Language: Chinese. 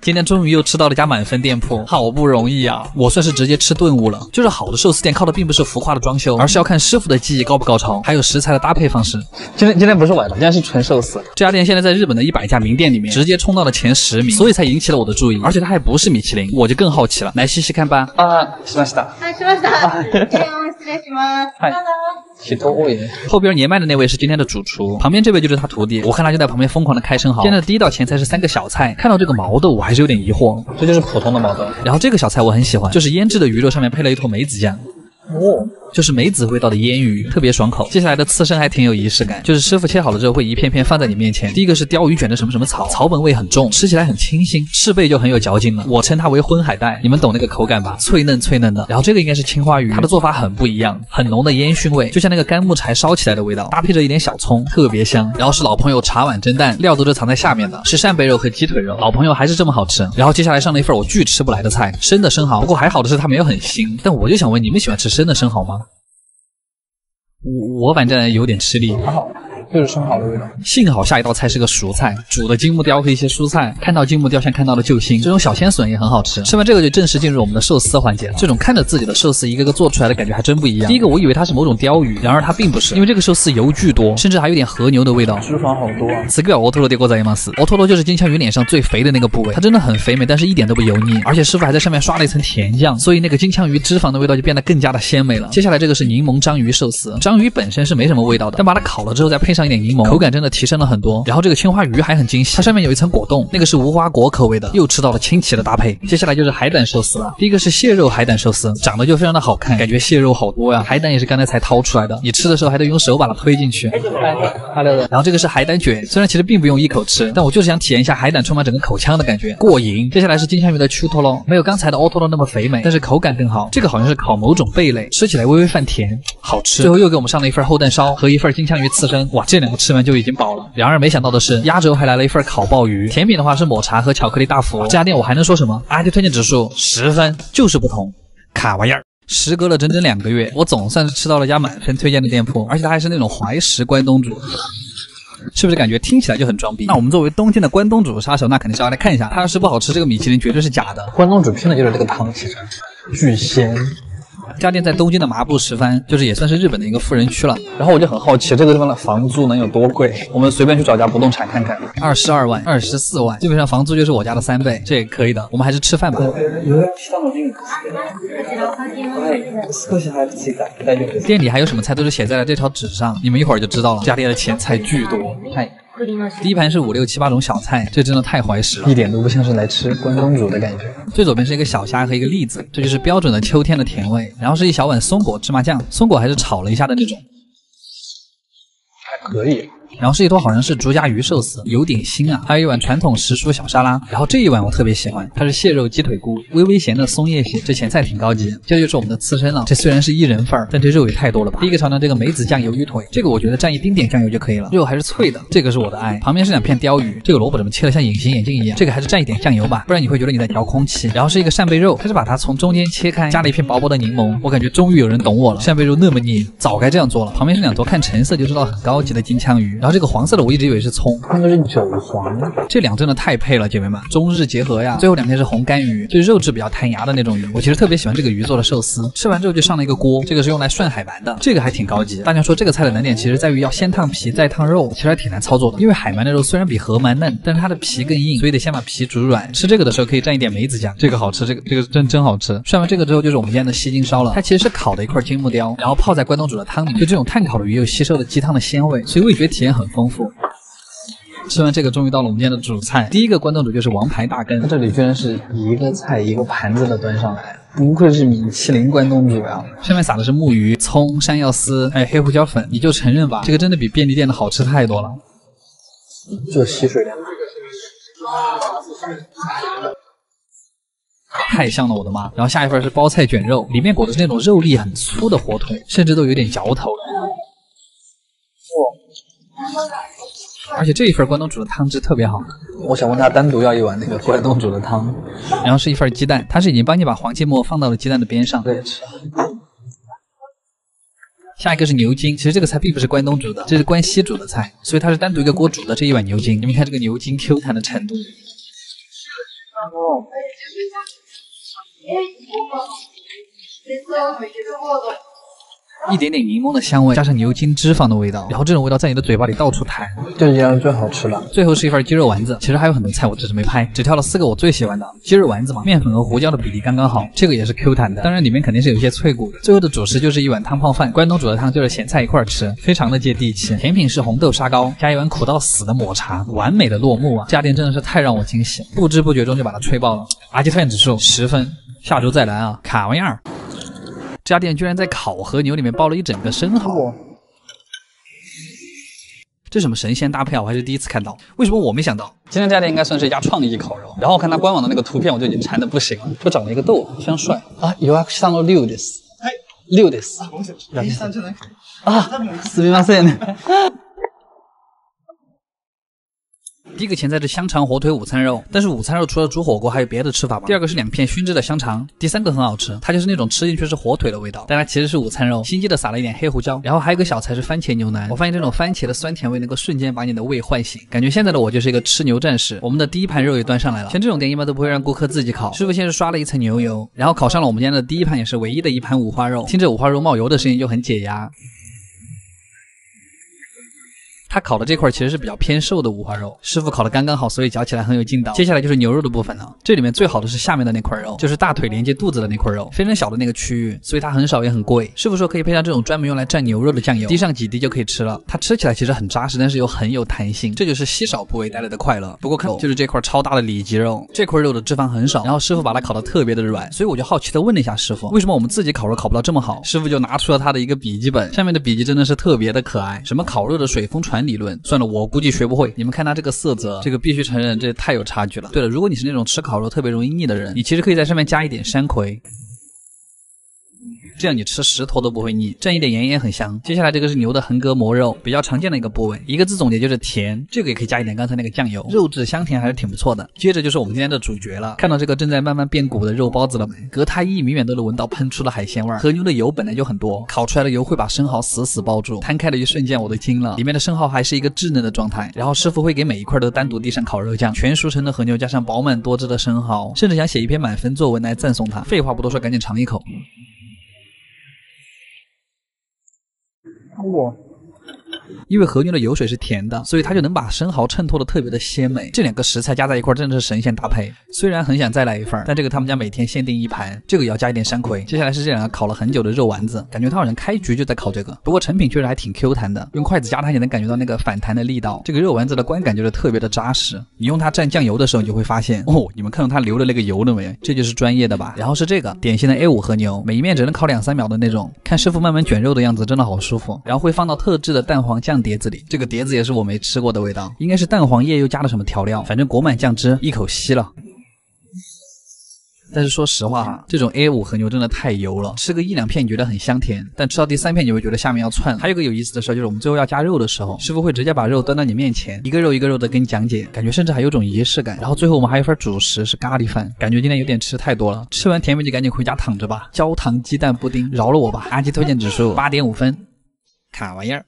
今天终于又吃到了家满分店铺，好不容易啊！我算是直接吃顿悟了。就是好的寿司店靠的并不是浮夸的装修，而是要看师傅的技艺高不高超，还有食材的搭配方式。今天今天不是晚上，今天是纯寿司。这家店现在在日本的一百家名店里面直接冲到了前十名，所以才引起了我的注意。而且它还不是米其林，我就更好奇了。来细细看吧。啊，しました。はい、しました。失礼します。はい。 后边年迈的那位是今天的主厨，旁边这位就是他徒弟。我看他就在旁边疯狂的开生蚝。今天的第一道前菜是三个小菜，看到这个毛豆我还是有点疑惑。这就是普通的毛豆。然后这个小菜我很喜欢，就是腌制的鱼肉上面配了一坨梅子酱。哦。就是梅子味道的腌鱼，特别爽口。接下来的刺身还挺有仪式感，就是师傅切好了之后会一片片放在你面前。第一个是鲷鱼卷的什么什么草，草本味很重，吃起来很清新，翅背就很有嚼劲了。我称它为荤海带，你们懂那个口感吧？脆嫩脆嫩的。然后这个应该是青花鱼，它的做法很不一样，很浓的烟熏味，就像那个干木柴烧起来的味道，搭配着一点小葱，特别香。然后是老朋友茶碗蒸蛋，料都是藏在下面的，是扇贝肉和鸡腿肉。老朋友还是这么好吃。然后接下来上了一份我巨吃不来的菜，生的生蚝。不过还好的是它没有很腥。但我就想问，你们喜欢吃生的生蚝吗？我我反正有点吃力。就是生蚝的味道。幸好下一道菜是个熟菜，煮的金木雕和一些蔬菜。看到金木雕像看到了救星，这种小鲜笋也很好吃。吃完这个就正式进入我们的寿司环节了。这种看着自己的寿司一个个做出来的感觉还真不一样。第一个我以为它是某种鲷鱼，然而它并不是，因为这个寿司油巨多，甚至还有点和牛的味道，脂肪好多啊。此个奥托罗的锅仔吗？斯奥托罗就是金枪鱼脸上最肥的那个部位，它真的很肥美，但是一点都不油腻，而且师傅还在上面刷了一层甜酱，所以那个金枪鱼脂肪的味道就变得更加的鲜美了。接下来这个是柠檬章鱼寿司，章鱼本身是没什么味道的，但把它烤了之后再配上一点柠檬，口感真。的提升了很多，然后这个青花鱼还很惊喜，它上面有一层果冻，那个是无花果口味的，又吃到了清奇的搭配。接下来就是海胆寿司了，第一个是蟹肉海胆寿司，长得就非常的好看，感觉蟹肉好多呀，海胆也是刚才才掏出来的，你吃的时候还得用手把它推进去。然后这个是海胆卷，虽然其实并不用一口吃，但我就是想体验一下海胆充满整个口腔的感觉，过瘾。接下来是金枪鱼的秋托喽，没有刚才的奥托罗那么肥美，但是口感更好。这个好像是烤某种贝类，吃起来微微泛甜，好吃。最后又给我们上了一份厚蛋烧和一份金枪鱼刺身，哇，这两个吃完就已经饱了。然而没想到的是，压轴还来了一份烤鲍鱼。甜品的话是抹茶和巧克力大福。这家店我还能说什么？ID 推荐指数十分，就是不同。卡玩意儿。时隔了整整两个月，我总算是吃到了家满分推荐的店铺，而且它还是那种怀石关东煮，是不是感觉听起来就很装逼？那我们作为东京的关东煮杀手，那肯定是要来看一下，它要是不好吃，这个米其林绝对是假的。关东煮拼的就是这个汤，其实巨鲜。家店在东京的麻布十番，就是也算是日本的一个富人区了。然后我就很好奇，这个地方的房租能有多贵？我们随便去找家不动产看看。二十二万、二十四万，基本上房租就是我家的三倍，这也可以的。我们还是吃饭吧。店里还有什么菜都是写在了这条纸上，你们一会儿就知道了。家店的钱菜巨多，嗨。第一盘是五六七八种小菜，这真的太怀石了，一点都不像是来吃关东煮的感觉。最左边是一个小虾和一个栗子，这就是标准的秋天的甜味。然后是一小碗松果芝麻酱，松果还是炒了一下的那种，还可以。然后是一坨好像是竹夹鱼寿司，有点腥啊。还有一碗传统时蔬小沙拉。然后这一碗我特别喜欢，它是蟹肉鸡腿菇，微微咸的松叶蟹。这前菜挺高级。这就是我们的刺身了。这虽然是一人份儿，但这肉也太多了吧。第一个尝尝这个梅子酱鱿鱼腿，这个我觉得蘸一丁点酱油就可以了，肉还是脆的，这个是我的爱。旁边是两片鲷鱼，这个萝卜怎么切的像隐形眼镜一样？这个还是蘸一点酱油吧，不然你会觉得你在嚼空气。然后是一个扇贝肉，它是把它从中间切开，加了一片薄薄的柠檬。我感觉终于有人懂我了，扇贝肉那么腻，早该这样做了。旁边是两坨看成色就知道很高级的金枪鱼，然后这个黄色的我一直。以为是葱，那个是韭黄，这两真的太配了，姐妹们，中日结合呀。最后两片是红干鱼，就是肉质比较弹牙的那种鱼。我其实特别喜欢这个鱼做的寿司。吃完之后就上了一个锅，这个是用来涮海鳗的，这个还挺高级。大家说这个菜的难点其实在于要先烫皮再烫肉，其实还挺难操作的。因为海鳗的肉虽然比河鳗嫩，但是它的皮更硬，所以得先把皮煮软。吃这个的时候可以蘸一点梅子酱，这个好吃，这个这个真真好吃。涮完这个之后就是我们今天的西京烧了，它其实是烤的一块金木雕，然后泡在关东煮的汤里。就这种炭烤的鱼有吸收了鸡汤的鲜味，所以味觉体验很丰富。吃完这个，终于到了我们今天的主菜。第一个关东煮就是王牌大羹，这里居然是一个菜一个盘子的端上来，不愧是米其林关东煮啊！上面撒的是木鱼、葱、山药丝，还有黑胡椒粉。你就承认吧，这个真的比便利店的好吃太多了。这吸水量，太像了，我的妈！然后下一份是包菜卷肉，里面裹的是那种肉粒很粗的火腿，甚至都有点嚼头。而且这一份关东煮的汤汁特别好，我想问他单独要一碗那个关东煮的汤，然后是一份鸡蛋，他是已经帮你把黄芥末放到了鸡蛋的边上。下一个是牛筋，其实这个菜并不是关东煮的，这是关西煮的菜，所以它是单独一个锅煮的这一碗牛筋。你们看这个牛筋 Q 弹的程度，一点点柠檬的香味，加上牛筋脂肪的味道，然后这种味道在你的嘴巴里到处弹。这样最好吃了。最后是一份鸡肉丸子，其实还有很多菜，我只是没拍，只挑了四个我最喜欢的。鸡肉丸子嘛，面粉和胡椒的比例刚刚好，这个也是 Q 弹的，当然里面肯定是有一些脆骨的。最后的主食就是一碗汤泡饭，关东煮的汤就是咸菜一块吃，非常的接地气。甜品是红豆沙糕，加一碗苦到死的抹茶，完美的落幕啊！这家店真的是太让我惊喜，不知不觉中就把它吹爆了。阿基推荐指数十分，下周再来啊！卡玩意儿。这家店居然在烤和牛里面包了一整个生蚝，这什么神仙搭配啊！我还是第一次看到，为什么我没想到？今天这家店应该算是一家创意烤肉。然后我看它官网的那个图片，我就已经馋的不行了。我长了一个痘，非常帅啊！有啊，上了六的，哎，六的，第三就能啊，すみません。 第一个前菜是香肠火腿午餐肉，但是午餐肉除了煮火锅还有别的吃法吗？第二个是两片熏制的香肠，第三个很好吃，它就是那种吃进去是火腿的味道，但它其实是午餐肉，心机的撒了一点黑胡椒。然后还有一个小菜是番茄牛腩，我发现这种番茄的酸甜味能够瞬间把你的胃唤醒，感觉现在的我就是一个吃牛战士。我们的第一盘肉也端上来了，像这种店一般都不会让顾客自己烤，师傅先是刷了一层牛油，然后烤上了我们今天的第一盘，也是唯一的一盘五花肉。听着五花肉冒油的声音就很解压。他烤的这块其实是比较偏瘦的五花肉，师傅烤的刚刚好，所以嚼起来很有劲道。接下来就是牛肉的部分了，这里面最好的是下面的那块肉，就是大腿连接肚子的那块肉，非常小的那个区域，所以它很少也很贵。师傅说可以配上这种专门用来蘸牛肉的酱油，滴上几滴就可以吃了。它吃起来其实很扎实，但是又很有弹性，这就是稀少部位带来的快乐。不过看就是这块超大的里脊肉，这块肉的脂肪很少，然后师傅把它烤的特别的软，所以我就好奇的问了一下师傅，为什么我们自己烤肉烤不到这么好？师傅就拿出了他的一个笔记本，上面的笔记真的是特别的可爱，什么烤肉的水封传理论，算了我。估计学不会。你们看它这个色泽，这个必须承认，这太有差距了。对了，如果你是那种吃烤肉特别容易腻的人，你其实可以在上面加一点山葵。这样你吃十坨都不会腻，蘸一点盐也很香。接下来这个是牛的横膈膜肉，比较常见的一个部位，一个字总结就是甜。这个也可以加一点刚才那个酱油，肉质香甜还是挺不错的。接着就是我们今天的主角了，看到这个正在慢慢变鼓的肉包子了没？隔它一米远都能闻到喷出的海鲜味儿。和牛的油本来就很多，烤出来的油会把生蚝死死包住，摊开的一瞬间我都惊了，里面的生蚝还是一个稚嫩的状态。然后师傅会给每一块都单独滴上烤肉酱，全熟成的和牛加上饱满多汁的生蚝，甚至想写一篇满分作文来赞颂它。废话不多说，赶紧尝一口。我。因为和牛的油水是甜的，所以它就能把生蚝衬托的特别的鲜美。这两个食材加在一块，真的是神仙搭配。虽然很想再来一份，但这个他们家每天限定一盘，这个也要加一点山葵。接下来是这两个烤了很久的肉丸子，感觉它好像开局就在烤这个。不过成品确实还挺 Q 弹的，用筷子夹它也能感觉到那个反弹的力道。这个肉丸子的观感就是特别的扎实。你用它蘸酱油的时候，你就会发现哦，你们看到它流的那个油了没？这就是专业的吧？然后是这个典型的 A 五和牛，每一面只能烤两三秒的那种。看师傅慢慢卷肉的样子，真的好舒服。然后会放到特制的蛋黄酱碟子里，这个碟。碟子也是我没吃过的味道，应该是蛋黄液又加了什么调料，反正裹满酱汁，一口吸了。但是说实话哈，这种 A 五和牛真的太油了，吃个一两片你觉得很香甜，但吃到第三片你会觉得下面要窜。还有个有意思的事就是我们最后要加肉的时候，师傅会直接把肉端到你面前，一个肉一个肉的跟你讲解，感觉甚至还有种仪式感。然后最后我们还有份主食是咖喱饭，感觉今天有点吃太多了，吃完甜品就赶紧回家躺着吧。焦糖鸡蛋布丁，饶了我吧。阿基推荐指数八点五分，卡玩意儿。